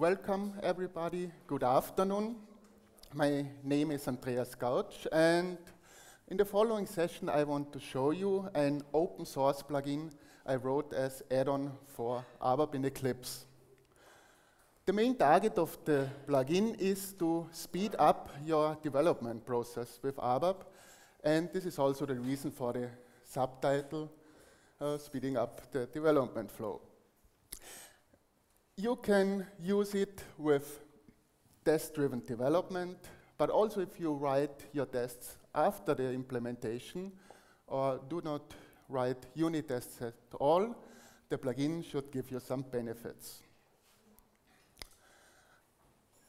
welcome everybody. Good afternoon. My name is Andreas Gautsch, and in the following session, I want to show you an open source plugin I wrote as add-on for ABAP in Eclipse. The main target of the plugin is to speed up your development process with ABAP, and this is also the reason for the subtitle, uh, speeding up the development flow. You can use it with test-driven development, but also if you write your tests after the implementation or do not write unit tests at all, the plugin should give you some benefits.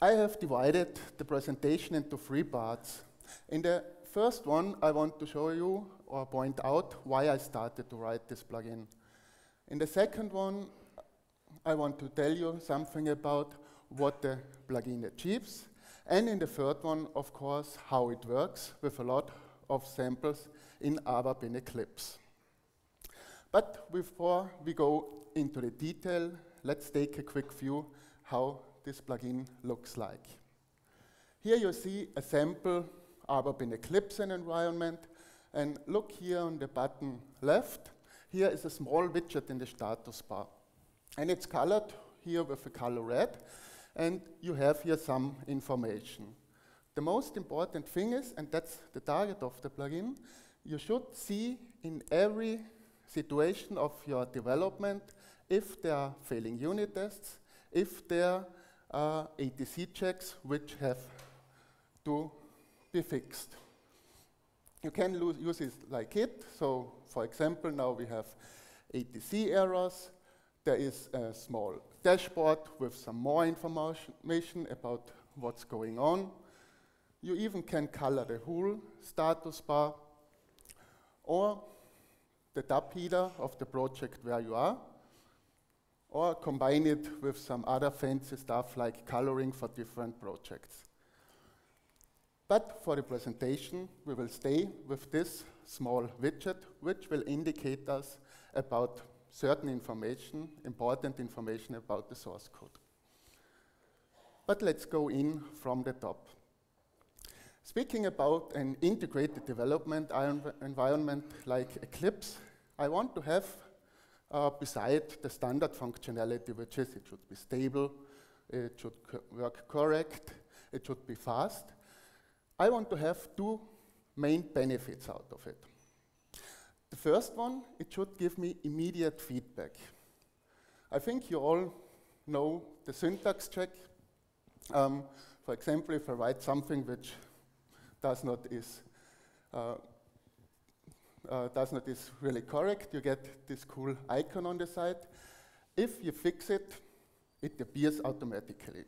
I have divided the presentation into three parts. In the first one, I want to show you or point out why I started to write this plugin. In the second one, I want to tell you something about what the plugin achieves. And in the third one, of course, how it works with a lot of samples in ABAP in Eclipse. But before we go into the detail, let's take a quick view how this plugin looks like. Here you see a sample ABAP in Eclipse environment, and look here on the button left. Here is a small widget in the status bar, and it's colored here with a color red, and you have here some information. The most important thing is, and that's the target of the plugin, you should see in every situation of your development if there are failing unit tests, if there are ATC checks which have to be fixed. You can use it like it. So, for example, now we have ATC errors. There is a small dashboard with some more information about what's going on. You even can color the whole status bar or the tab header of the project where you are, or combine it with some other fancy stuff like coloring for different projects. But for the presentation, we will stay with this small widget, which will indicate us about certain information, important information about the source code. But let's go in from the top. Speaking about an integrated development environment like Eclipse, I want to have, uh, beside the standard functionality, which is it should be stable, it should co work correct, it should be fast, I want to have two main benefits out of it. The first one, it should give me immediate feedback. I think you all know the syntax check. Um, for example, if I write something which does not is uh, uh, does not is really correct, you get this cool icon on the side. If you fix it, it appears automatically.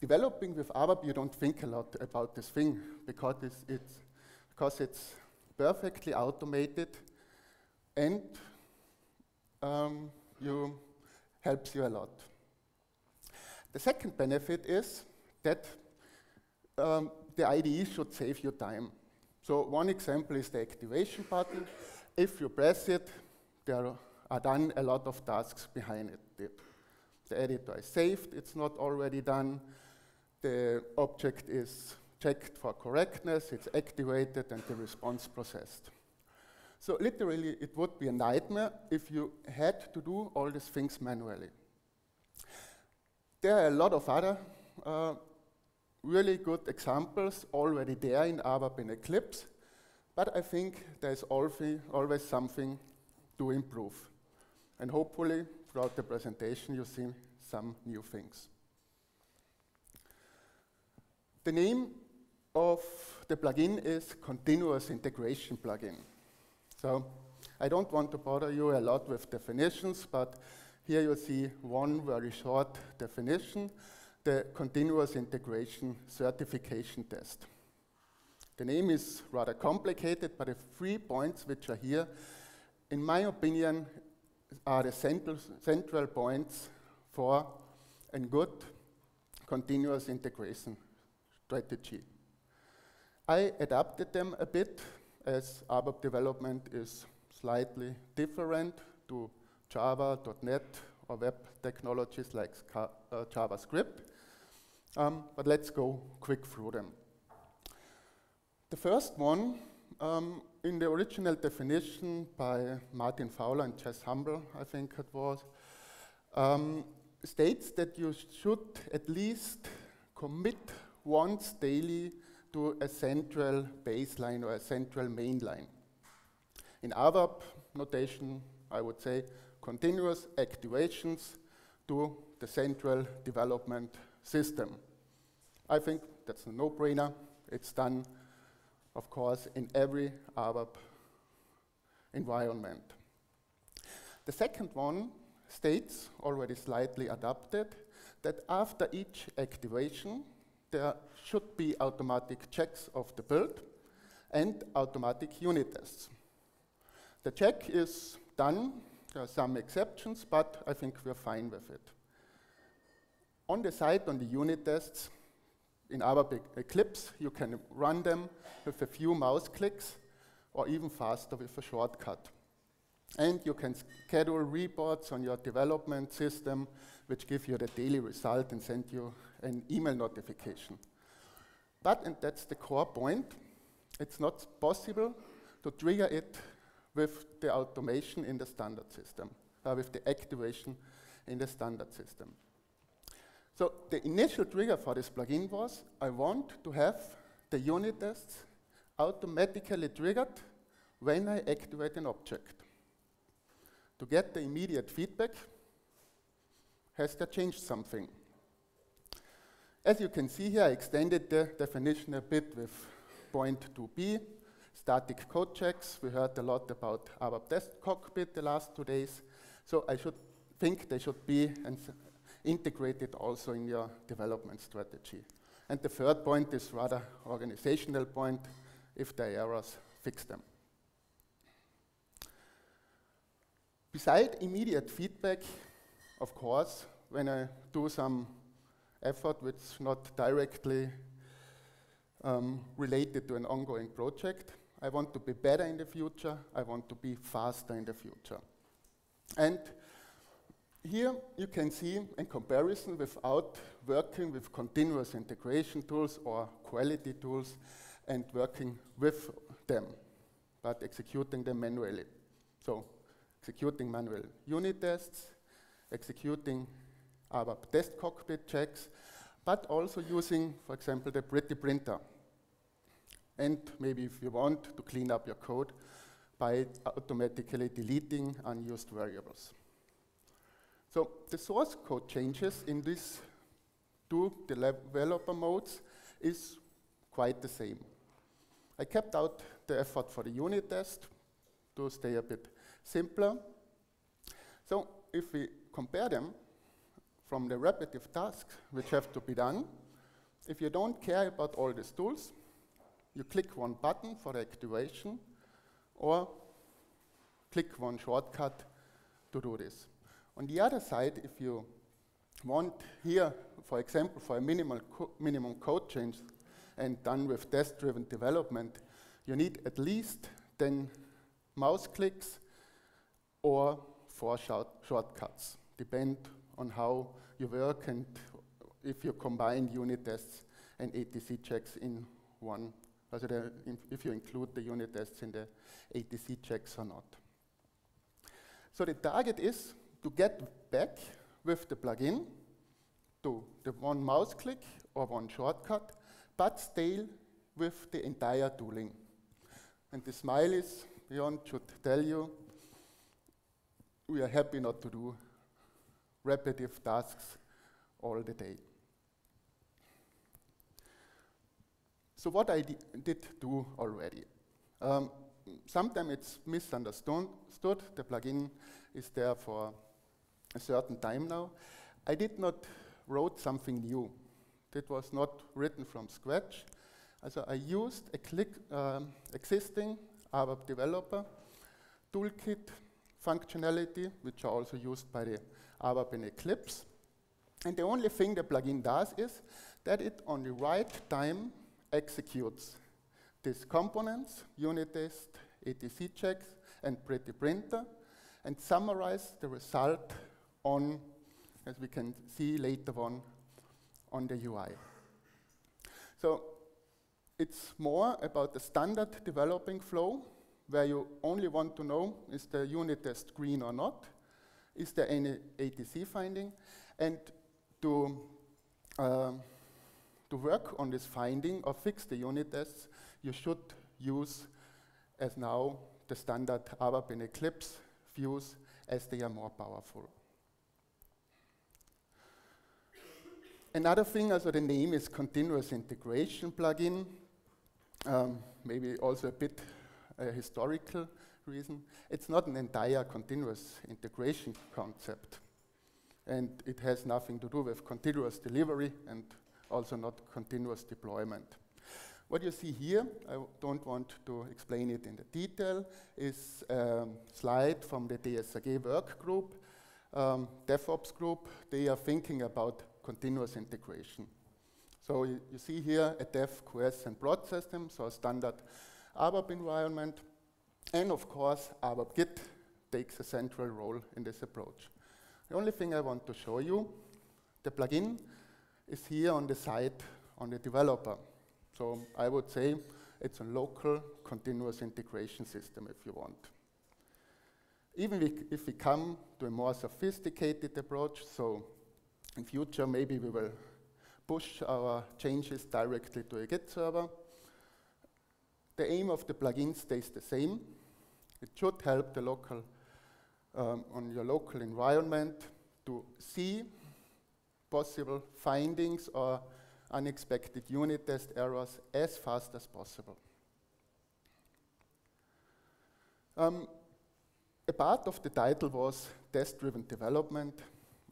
Developing with ABAP, you don't think a lot about this thing because it's, it's, because it's perfectly automated and um, you helps you a lot. The second benefit is that um, the IDE should save you time. So one example is the activation button. If you press it, there are done a lot of tasks behind it. The, the editor is saved, it's not already done. The object is checked for correctness, it's activated, and the response processed. So literally, it would be a nightmare if you had to do all these things manually. There are a lot of other uh, really good examples already there in ABAP in Eclipse, but I think there's always something to improve. And hopefully, throughout the presentation, you see some new things. The name of the plugin is Continuous Integration Plugin. So I don't want to bother you a lot with definitions, but here you see one very short definition the continuous integration certification test. The name is rather complicated, but the three points which are here, in my opinion, are the central, central points for a good continuous integration strategy. I adapted them a bit as ABAP development is slightly different to Java, .NET, or web technologies like uh, JavaScript. Um, but let's go quick through them. The first one, um, in the original definition by Martin Fowler and Jez Humble, I think it was, um, states that you should at least commit once daily to a central baseline or a central mainline. In ABAP notation, I would say continuous activations to the central development system. I think that's a no-brainer. It's done, of course, in every ABAP environment. The second one states, already slightly adapted, that after each activation, there should be automatic checks of the build and automatic unit tests. The check is done, there are some exceptions, but I think we're fine with it. On the side, on the unit tests, in ABAP Eclipse, you can run them with a few mouse clicks or even faster with a shortcut. And you can schedule reports on your development system, which give you the daily result and send you an email notification. But, and that's the core point, it's not possible to trigger it with the automation in the standard system, uh, with the activation in the standard system. So the initial trigger for this plugin was, I want to have the unit tests automatically triggered when I activate an object. To get the immediate feedback, has there changed something? As you can see here, I extended the definition a bit with point 2b, static code checks. We heard a lot about ABAP Test Cockpit the last two days. So I should think they should be integrated also in your development strategy. And the third point is rather organizational point. If there are errors, fix them. Beside immediate feedback, of course, when I do some effort which is not directly um, related to an ongoing project, I want to be better in the future, I want to be faster in the future. And here you can see in comparison without working with continuous integration tools or quality tools and working with them, but executing them manually. So executing manual unit tests, executing ABAP test cockpit checks, but also using, for example, the Pretty Printer. And maybe if you want to clean up your code by automatically deleting unused variables. So the source code changes in these two developer modes is quite the same. I kept out the effort for the unit test to stay a bit simpler. So if we compare them from the repetitive tasks which have to be done, if you don't care about all these tools, you click one button for activation or click one shortcut to do this. On the other side, if you want here, for example, for a minimal co minimum code change and done with test-driven development, you need at least 10 mouse clicks or four short shortcuts, depend on how you work and if you combine unit tests and ATC checks in one, also if you include the unit tests in the ATC checks or not. So the target is to get back with the plugin to the one mouse click or one shortcut, but stay with the entire tooling. And the smile is, beyond should tell you we are happy not to do repetitive tasks all the day. So what I did do already. Um, Sometimes it's misunderstood. The plugin is there for a certain time now. I did not wrote something new. That was not written from scratch. So I used a click, um, existing ABAP developer toolkit functionality, which are also used by the ABAP in Eclipse. And the only thing the plugin does is that it on the right time executes these components, unit test, ATC checks, and pretty printer, and summarize the result on, as we can see later on, on the UI. So it's more about the standard developing flow, where you only want to know is the unit test green or not, is there any ATC finding, and to, uh, to work on this finding or fix the unit tests, you should use, as now, the standard ABAP in Eclipse views as they are more powerful. Another thing, also the name is Continuous Integration Plugin. Um, maybe also a bit a historical reason. It's not an entire continuous integration concept. And it has nothing to do with continuous delivery and also not continuous deployment. What you see here, I don't want to explain it in the detail, is a slide from the DSAG work group, um, DevOps group. They are thinking about continuous integration. So you, see here a dev, and prod system, so a standard ABAP environment. And of course, ABAP Git takes a central role in this approach. The only thing I want to show you, the plugin is here on the side on the developer. So I would say it's a local continuous integration system if you want. Even if we come to a more sophisticated approach, so in future, maybe we will push our changes directly to a Git server. The aim of the plugin stays the same. It should help the local, um, on your local environment to see possible findings or unexpected unit test errors as fast as possible. Um, a part of the title was test-driven development.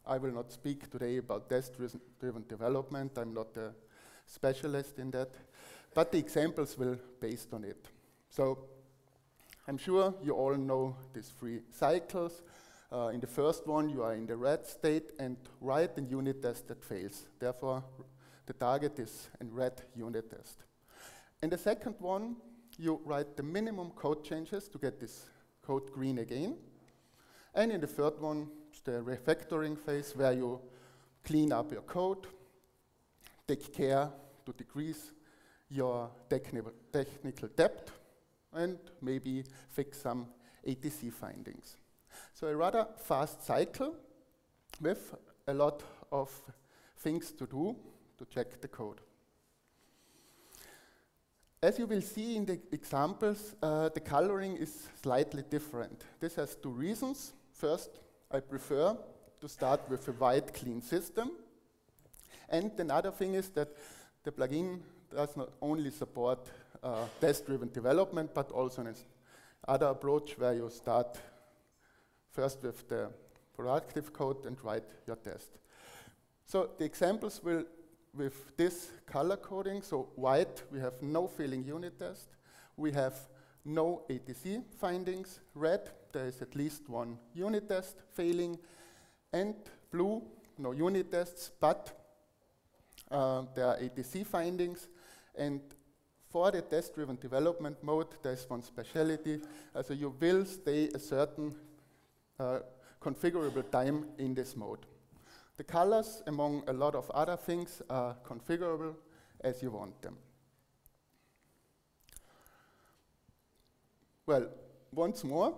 I will not speak today about test-driven development. I'm not a specialist in that. But the examples will based on it. So I'm sure you all know these three cycles. Uh, in the first one, you are in the red state and write a unit test that fails. Therefore, the target is a red unit test. In the second one, you write the minimum code changes to get this code green again. And in the third one, the refactoring phase where you clean up your code, take care to decrease your technical, debt, and maybe fix some ATC findings. So a rather fast cycle with a lot of things to do to check the code. As you will see in the examples, uh, the coloring is slightly different. This has two reasons. First, I prefer to start with a white clean system. And another thing is that the plugin does not only support uh, test-driven development, but also an other approach where you start first with the productive code and write your test. So the examples will, with this color coding, so white, we have no failing unit test. We have no ATC findings. Red, there is at least one unit test failing. And blue, no unit tests, but uh, there are ATC findings. And for the test-driven development mode, there's one speciality. Uh, so you will stay a certain uh, configurable time in this mode. The colors, among a lot of other things, are configurable as you want them. Well, once more,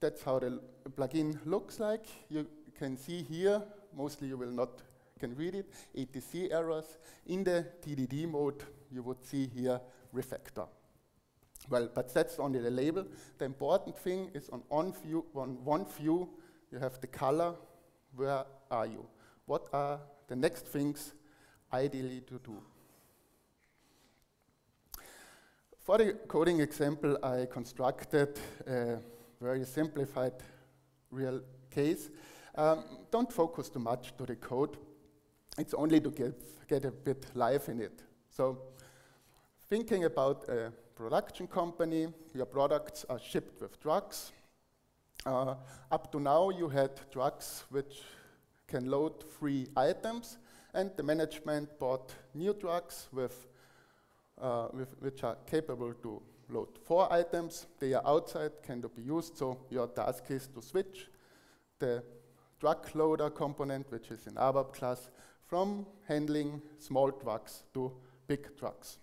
that's how the plugin looks like. You can see here, mostly you will not can read it, ATC errors. In the TDD mode, you would see here refactor. Well, but that's only the label. The important thing is on, on, view, on one view, you have the color, where are you? What are the next things ideally to do? For the coding example, I constructed a very simplified real case. Um, don't focus too much to the code. It's only to get, get a bit life in it. So thinking about a production company, your products are shipped with trucks. Uh, up to now, you had trucks which can load three items, and the management bought new trucks with uh, with, which are capable to load four items. They are outside, cannot be used, so your task is to switch the truck loader component, which is an ABAP class, from handling small trucks to big trucks.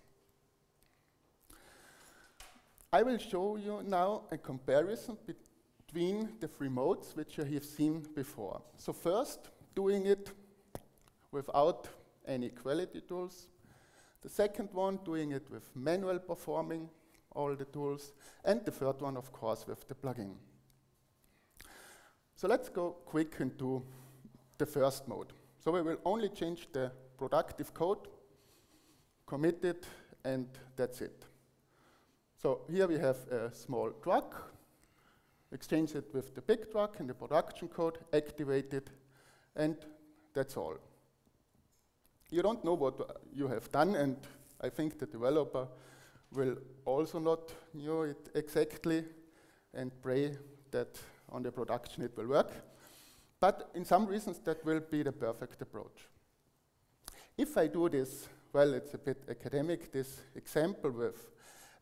I will show you now a comparison between the three modes which you have seen before. So first, doing it without any quality tools. The second one, doing it with manual performing all the tools. And the third one, of course, with the plugin. So let's go quick into the first mode. So we will only change the productive code, commit it, and that's it. So here we have a small truck, exchange it with the big truck in the production code, activate it, and that's all. You don't know what you have done, and I think the developer will also not know it exactly and pray that on the production it will work. But in some reasons, that will be the perfect approach. If I do this, well, it's a bit academic, this example with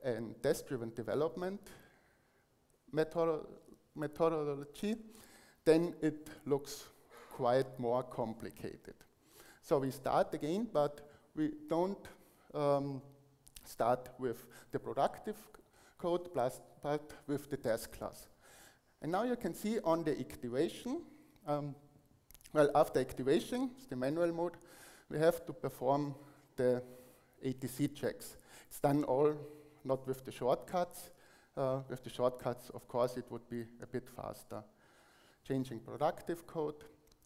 a test-driven development methodology, then it looks quite more complicated. So we start again, but we don't um, start with the productive code, plus, but with the test class. And now you can see on the activation, um, well, after activation, it's the manual mode, we have to perform the ATC checks. It's done all not with the shortcuts. Uh, with the shortcuts, of course, it would be a bit faster. Changing productive code,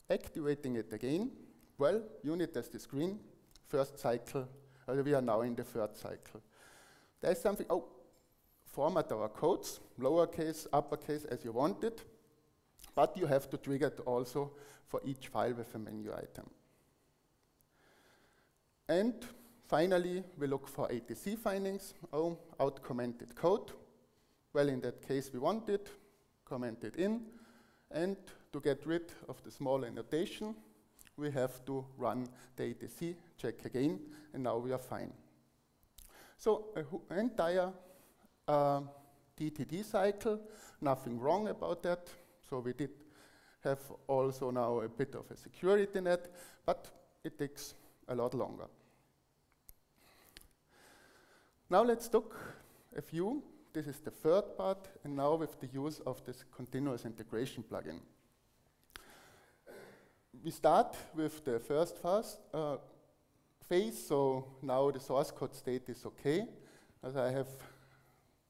activating it again. Well, unit test is green, first cycle, uh, we are now in the third cycle. There's something, oh, format our codes, lowercase, uppercase, as you want it, but you have to trigger it also for each file with a menu item. And finally, we look for ATC findings. Oh, out commented code. Well, in that case, we want it, comment it in, and to get rid of the small annotation, we have to run the ATC check again, and now we are fine. So, an entire uh, DTD cycle, nothing wrong about that. So we did have also now a bit of a security net, but it takes a lot longer. Now let's look a few. This is the third part, and now with the use of this continuous integration plugin. We start with the first phase, uh, phase, so now the source code state is okay. As I have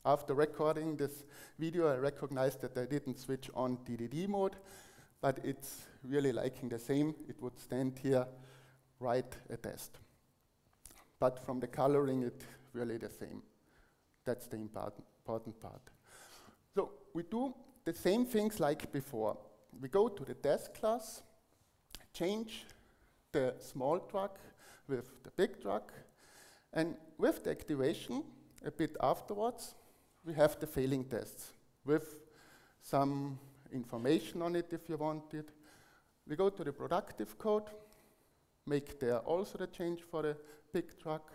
after recording this video, I recognized that I didn't switch on DTD mode, but it's really liking the same. It would stand here, write a test. But from the coloring, it's really the same. That's the important part. So we do the same things like before. We go to the test class, change the small truck with the big truck, and with the activation, a bit afterwards, we have the failing tests with some information on it if you want it. We go to the productive code, make there also the change for the big truck,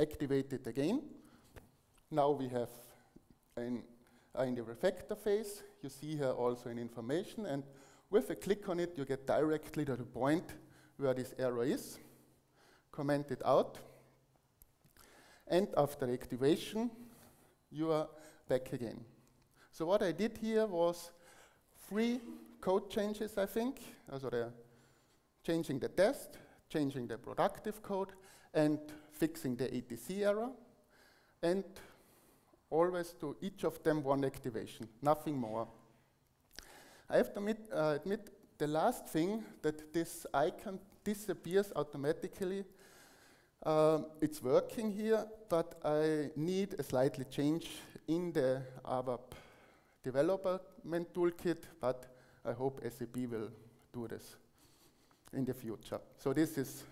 activate it again. Now we have in, uh, in the refactor phase, you see here also an information, and with a click on it, you get directly to the point where this error is, comment it out, and after activation, you are back again. So what I did here was three code changes, I think. Also the changing the test, changing the productive code, and fixing the ATC error. And always to each of them one activation, nothing more. I have to admit, uh, admit the last thing that this icon disappears automatically um, it's working here, but I need a slightly change in the ABAP development toolkit, but I hope SAP will do this in the future. So this is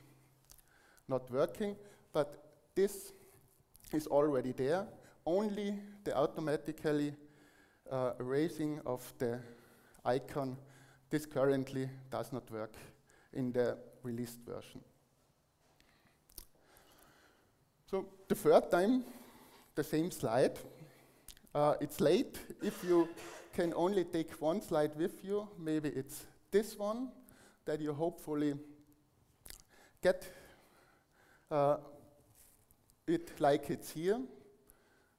not working, but this is already there. Only the automatically uh, erasing of the icon, this currently does not work in the released version. So the third time, the same slide. Uh, it's late. If you can only take one slide with you, maybe it's this one that you hopefully get uh, it like it's here,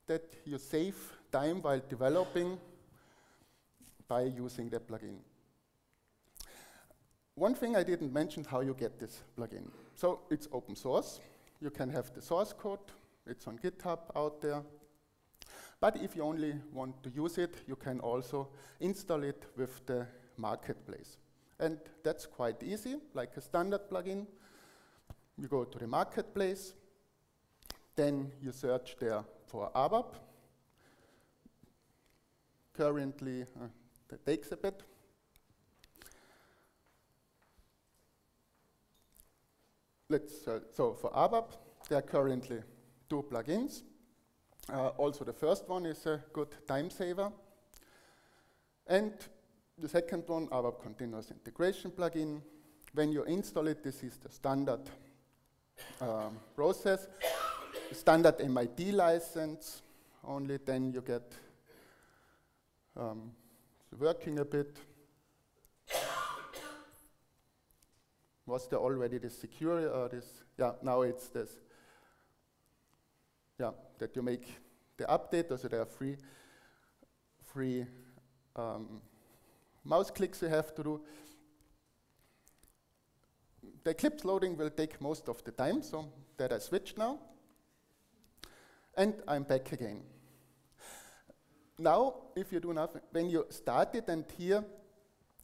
that you save time while developing by using the plugin. One thing I didn't mention how you get this plugin. So it's open source. You can have the source code. It's on GitHub out there. But if you only want to use it, you can also install it with the marketplace. And that's quite easy, like a standard plugin. You go to the marketplace, then you search there for ABAP. Currently, uh, that takes a bit. Let's, uh, so for ABAP, there are currently two plugins. Uh, also the first one is a good time saver. And the second one, ABAP Continuous Integration plugin. When you install it, this is the standard um, process. Standard MIT license, only then you get um, working a bit. Was there already this secure, uh, this, yeah, now it's this, yeah, that you make the update, so there are free, free um, mouse clicks you have to do. The Eclipse loading will take most of the time, so that I switch now. And I'm back again. Now, if you do nothing, when you start it, and here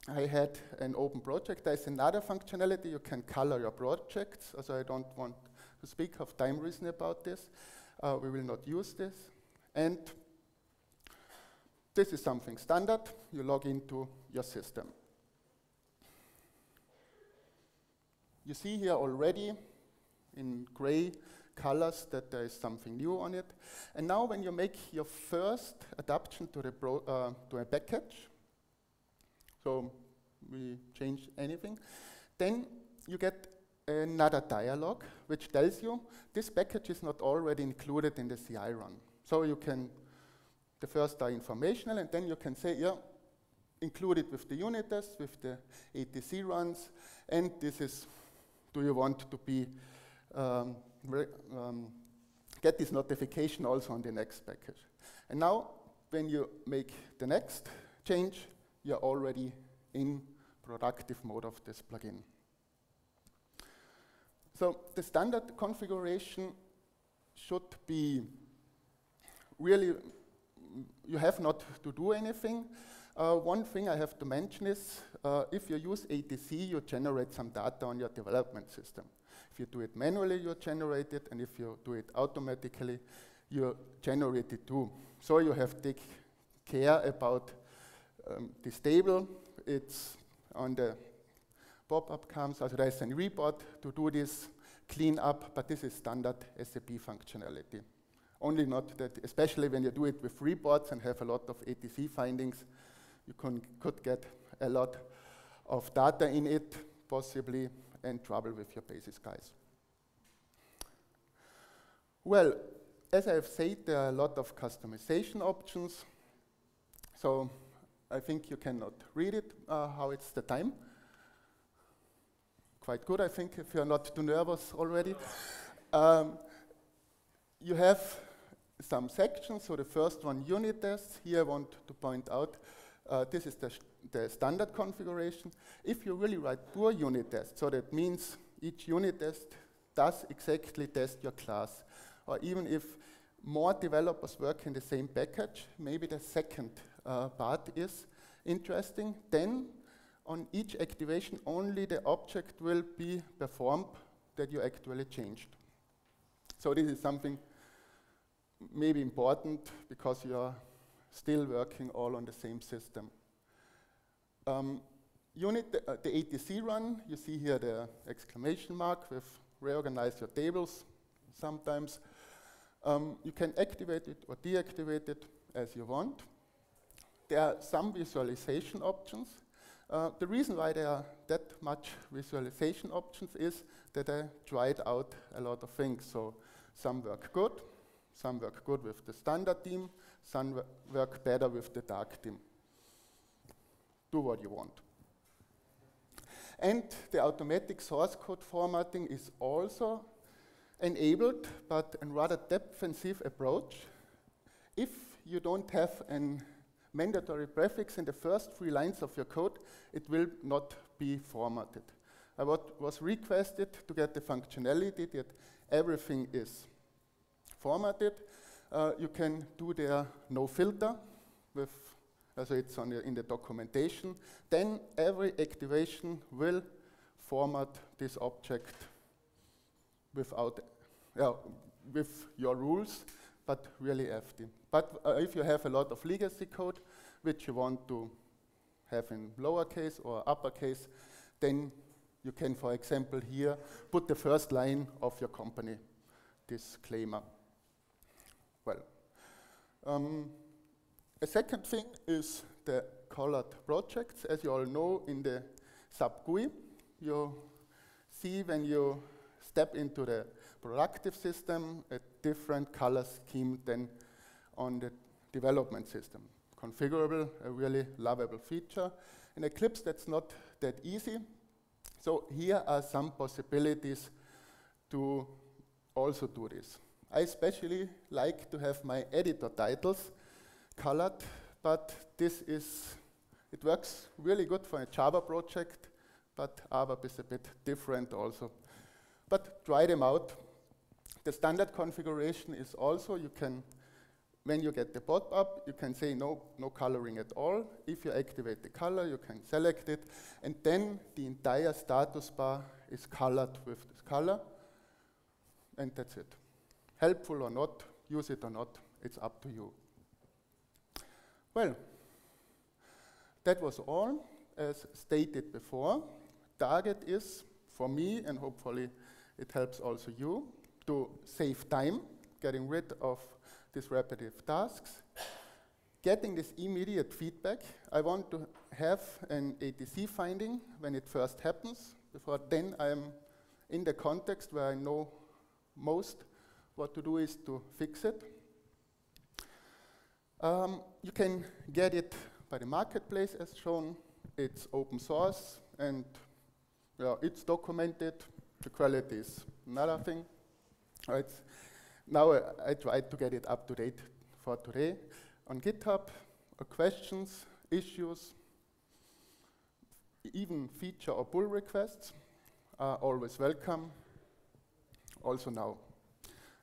I had an open project, there's another functionality, you can color your projects, so I don't want to speak of time reason about this. Uh, we will not use this. And this is something standard, you log into your system. You see here already in gray colors that there is something new on it. And now when you make your first adaptation to, uh, to a package, so we change anything, then you get another dialog which tells you this package is not already included in the CI run. So you can, the first are informational, and then you can say, yeah, include it with the unit test, with the ATC runs, and this is, do you want to be um, um, get this notification also on the next package. And now, when you make the next change, you're already in productive mode of this plugin. So the standard configuration should be really, you have not to do anything. Uh, one thing I have to mention is, uh, if you use ATC, you generate some data on your development system. If you do it manually, you generate it, and if you do it automatically, you generate it too. So you have to take care about um, this table. It's on the pop-up comes, also there's a report to do this clean up, but this is standard SAP functionality. Only not that, especially when you do it with reports and have a lot of ATC findings, you can, could get a lot of data in it, possibly and trouble with your basis guys. Well, as I've said, there are a lot of customization options. So I think you cannot read it, uh, how it's the time. Quite good, I think, if you're not too nervous already. Um, you have some sections. So the first one, unit tests. Here I want to point out uh, this is the, the, standard configuration. If you really write pure unit tests, so that means each unit test does exactly test your class, or even if more developers work in the same package, maybe the second uh, part is interesting, then on each activation only the object will be performed that you actually changed. So this is something maybe important because you are still working all on the same system. Um, unit, the, uh, the ATC run, you see here the exclamation mark with reorganize your tables sometimes. Um, you can activate it or deactivate it as you want. There are some visualization options. Uh, the reason why there are that much visualization options is that I tried out a lot of things. So some work good, some work good with the standard theme, some work better with the dark theme. Do what you want. And the automatic source code formatting is also enabled, but a rather defensive approach. If you don't have a mandatory prefix in the first three lines of your code, it will not be formatted. I was requested to get the functionality that everything is formatted. Uh, you can do there no filter with, so it's the, in the documentation. Then every activation will format this object without, uh, with your rules, but really empty. But uh, if you have a lot of legacy code, which you want to have in lowercase or uppercase, then you can, for example, here put the first line of your company disclaimer. Well, um, a second thing is the colored projects. As you all know, in the SAP GUI, you see when you step into the productive system a different color scheme than on the development system. Configurable, a really lovable feature. In Eclipse, that's not that easy. So here are some possibilities to also do this. I especially like to have my editor titles colored, but this is, it works really good for a Java project, but ABAP is a bit different also. But try them out. The standard configuration is also, you can, when you get the pop-up, you can say no, no coloring at all. If you activate the color, you can select it, and then the entire status bar is colored with this color, and that's it. Helpful or not, use it or not, it's up to you. Well, that was all. As stated before, target is, for me, and hopefully it helps also you, to save time, getting rid of these repetitive tasks, getting this immediate feedback. I want to have an ATC finding when it first happens. Before then, I'm in the context where I know most what to do is to fix it. Um, you can get it by the marketplace as shown. It's open source and yeah, it's documented. The quality is another thing. Now uh, I tried to get it up to date for today. On GitHub, uh, questions, issues, even feature or pull requests are always welcome, also now.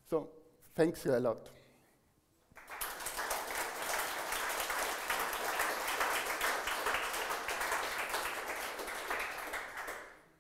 So thanks you a lot.